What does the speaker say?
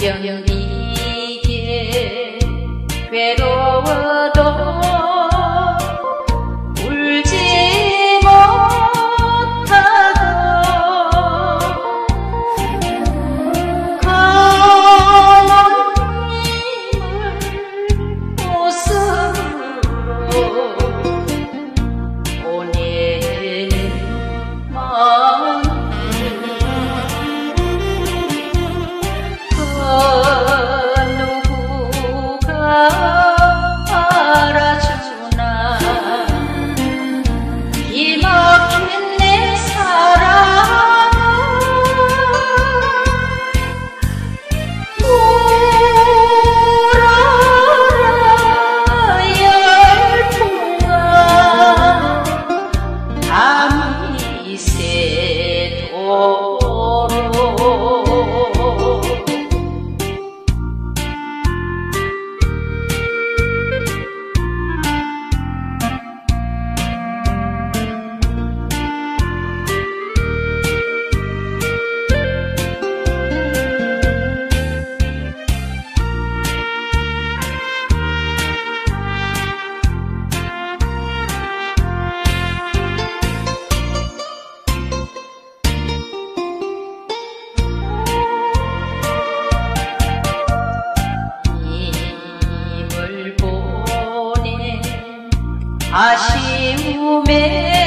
嘤嘤 se to Achei o meu.